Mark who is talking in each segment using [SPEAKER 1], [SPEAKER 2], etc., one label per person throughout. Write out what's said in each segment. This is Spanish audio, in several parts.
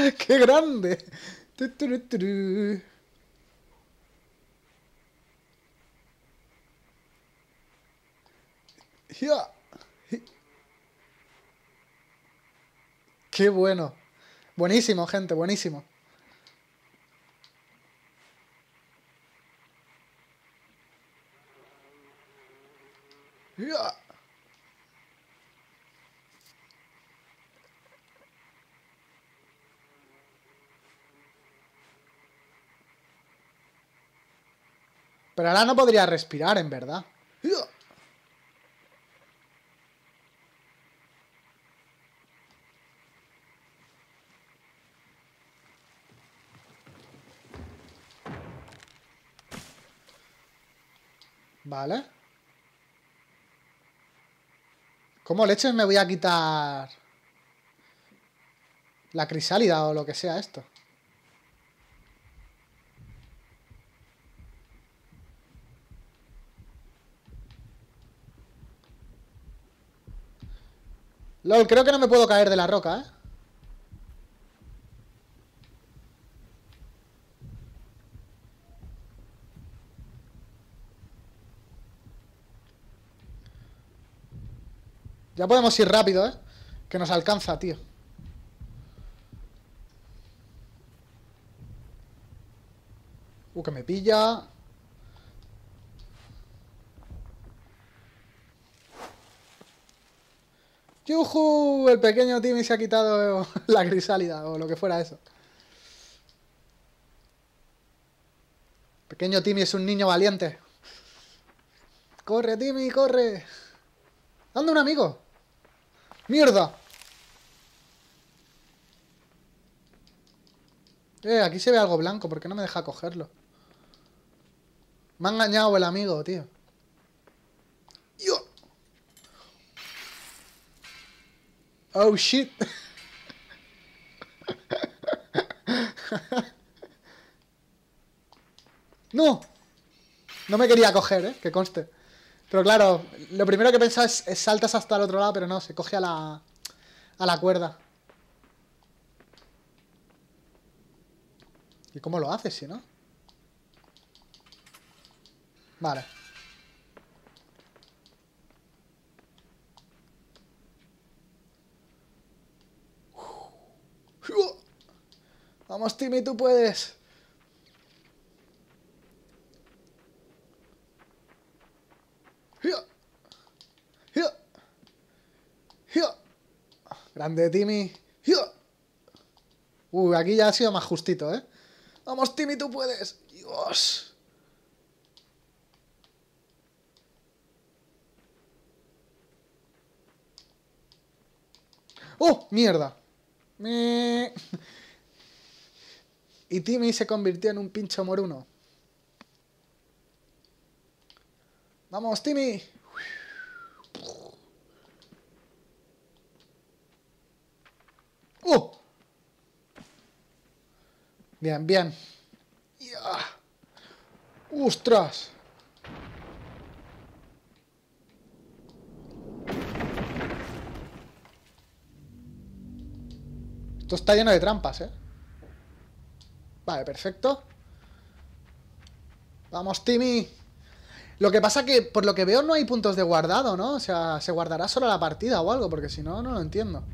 [SPEAKER 1] ¡Qué grande! ¡Qué bueno! Buenísimo, gente, buenísimo. Ya. Pero ahora no podría respirar, en verdad. Vale. ¿Cómo leches me voy a quitar la crisálida o lo que sea esto? LOL, creo que no me puedo caer de la roca, ¿eh? Ya podemos ir rápido, ¿eh? Que nos alcanza, tío. Uh, que me pilla. ¡Yujú! El pequeño Timmy se ha quitado la crisálida o lo que fuera eso. Pequeño Timmy es un niño valiente. ¡Corre, Timmy, corre! ¡Anda un amigo! ¡Mierda! Eh, aquí se ve algo blanco, ¿por qué no me deja cogerlo? Me ha engañado el amigo, tío. Oh, shit. ¡No! No me quería coger, ¿eh? Que conste. Pero claro, lo primero que pensaba es, es saltas hasta el otro lado, pero no, se coge a la, a la cuerda. ¿Y cómo lo haces, si no? Vale. Vamos, Timmy, tú puedes. Grande, Timmy. Uy, aquí ya ha sido más justito, ¿eh? Vamos, Timmy, tú puedes. Dios. ¡Oh! ¡Mierda! Me... Y Timmy se convirtió en un pincho moruno. ¡Vamos, Timmy! ¡Oh! Bien, bien. Ya. ¡Ostras! Esto está lleno de trampas, ¿eh? Vale, perfecto. Vamos, Timmy. Lo que pasa que, por lo que veo, no hay puntos de guardado, ¿no? O sea, se guardará solo la partida o algo, porque si no, no lo entiendo.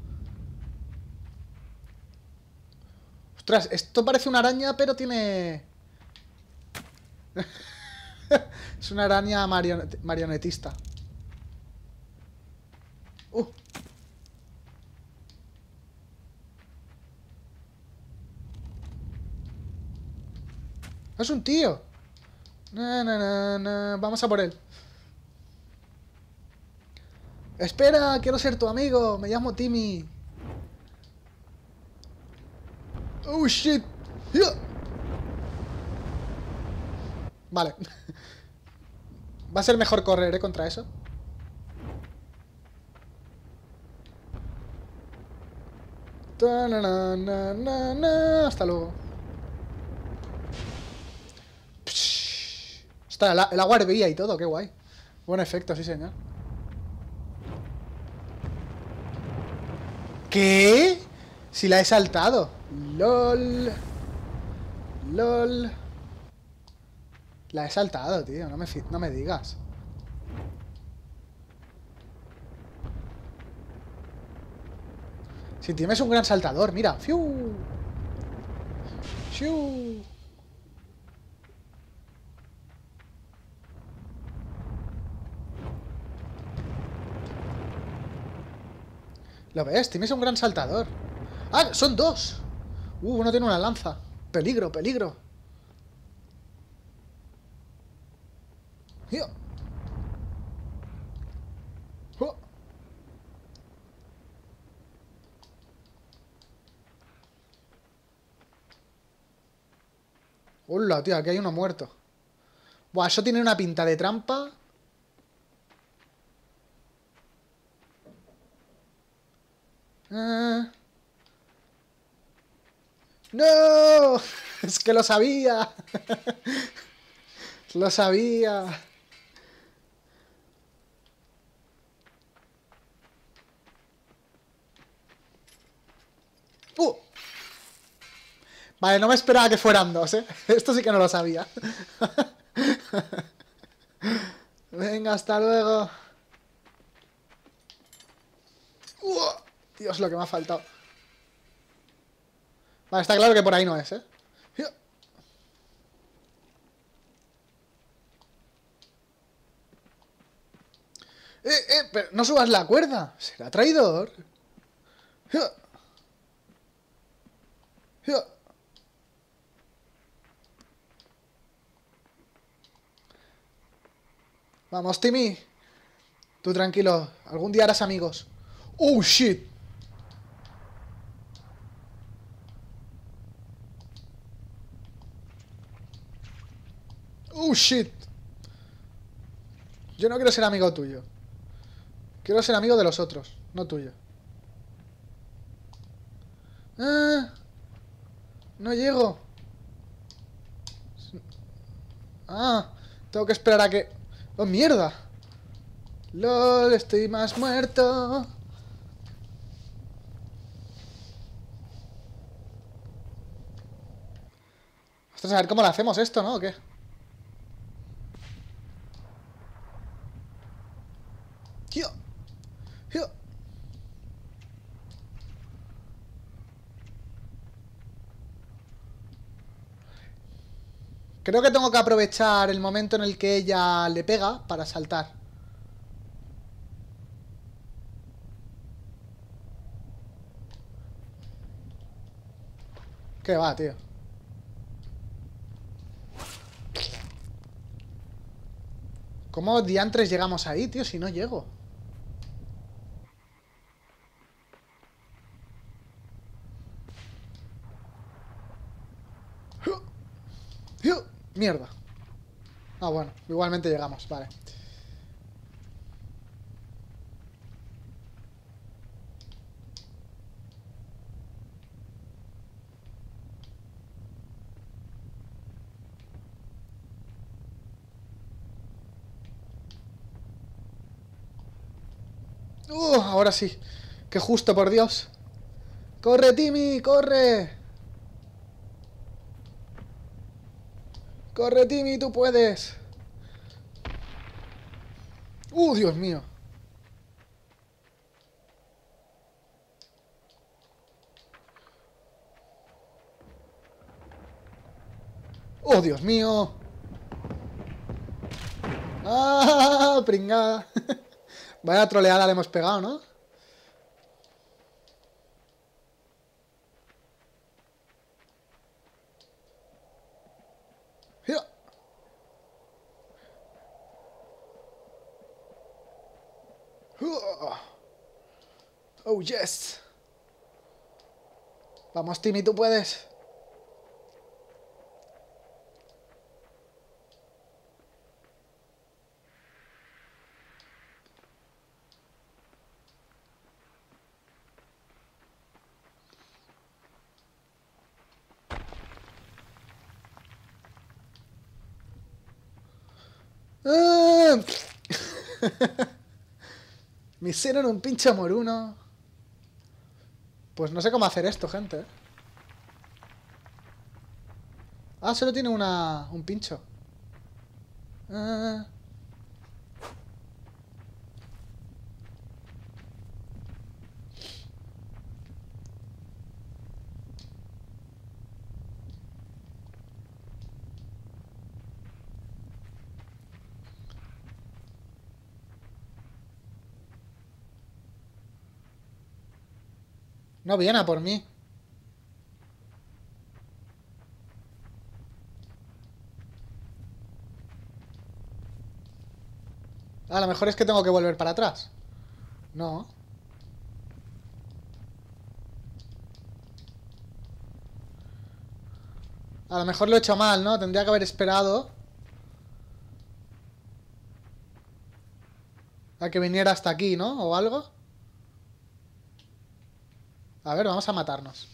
[SPEAKER 1] Ostras, esto parece una araña, pero tiene... es una araña marionetista. Uh. Es un tío. Vamos a por él. Espera, quiero ser tu amigo. Me llamo Timmy. Oh, shit. Vale. Va a ser mejor correr, ¿eh? Contra eso. Hasta luego. Está el, agua hervía y todo, qué guay. Buen efecto, sí señor. ¿Qué? Si la he saltado. LOL. LOL. La he saltado, tío. No me, no me digas. Si tienes un gran saltador, mira. ¡Fiu! ¡Fiu! ¿Lo ves? Tienes un gran saltador. ¡Ah! ¡Son dos! Uh, uno tiene una lanza. Peligro, peligro. Oh. Hola, tío, aquí hay uno muerto. Buah, eso tiene una pinta de trampa. ¡No! Es que lo sabía. lo sabía. ¡Uh! Vale, no me esperaba que fueran dos, ¿eh? Esto sí que no lo sabía. Venga, hasta luego. Dios, lo que me ha faltado. Vale, está claro que por ahí no es, ¿eh? ¡Eh, eh! Pero no subas la cuerda. Será traidor. Vamos, Timmy. Tú tranquilo. Algún día harás amigos. ¡Oh, shit! ¡Oh, shit! Yo no quiero ser amigo tuyo. Quiero ser amigo de los otros, no tuyo. ¡Ah! No llego. Ah, tengo que esperar a que... ¡Oh, mierda! LOL, estoy más muerto. Ostras, a ver cómo lo hacemos esto, ¿no? ¿O qué? Creo que tengo que aprovechar el momento en el que ella le pega para saltar. ¿Qué va, tío? ¿Cómo diantres llegamos ahí, tío? Si no llego. Mierda. Ah, bueno. Igualmente llegamos. Vale. Uh, ahora sí. Qué justo, por Dios. ¡Corre, Timmy! ¡Corre! ¡Corre, Timmy! ¡Tú puedes! ¡Uh, Dios mío! ¡Oh, Dios mío! ¡Ah! Pringada. Vaya troleada le hemos pegado, ¿no? Oh, yes. Vamos, Timmy, tú puedes. ¡Ah! Me hicieron un pinche moruno. Pues no sé cómo hacer esto, gente. Eh. Ah, solo tiene una, un pincho. Ah. No viene a por mí. A lo mejor es que tengo que volver para atrás. No. A lo mejor lo he hecho mal, ¿no? Tendría que haber esperado. A que viniera hasta aquí, ¿no? O algo. A ver, vamos a matarnos.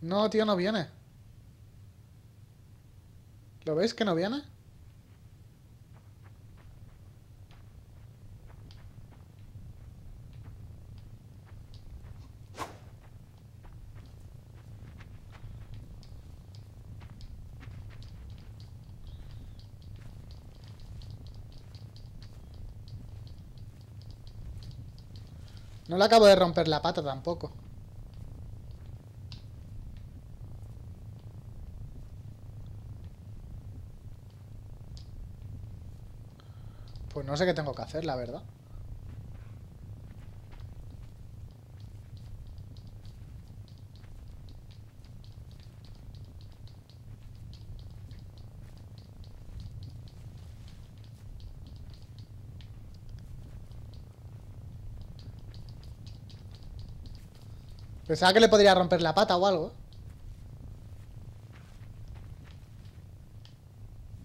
[SPEAKER 1] No, tío, no viene. ¿Lo veis que no viene? No le acabo de romper la pata tampoco. Pues no sé qué tengo que hacer, la verdad. Pensaba que le podría romper la pata o algo.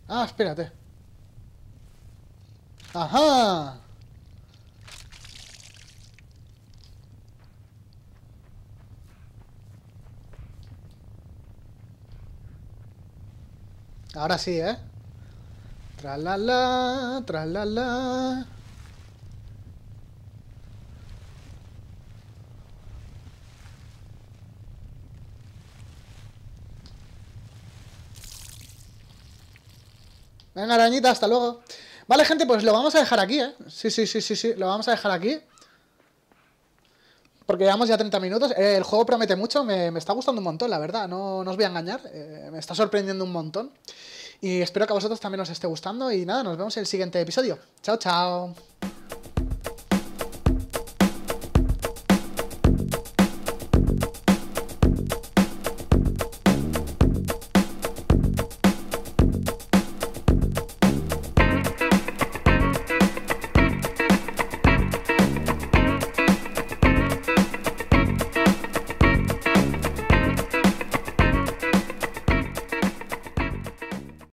[SPEAKER 1] Ah, espérate. ¡Ajá! Ahora sí, ¿eh? Tralala, tralala. Venga, arañita, hasta luego. Vale, gente, pues lo vamos a dejar aquí, ¿eh? Sí, sí, sí, sí, sí, lo vamos a dejar aquí. Porque llevamos ya 30 minutos. Eh, el juego promete mucho, me, está gustando un montón, la verdad. No, no os voy a engañar, eh, me está sorprendiendo un montón. Y espero que a vosotros también os esté gustando. Y nada, nos vemos en el siguiente episodio. Chao, chao.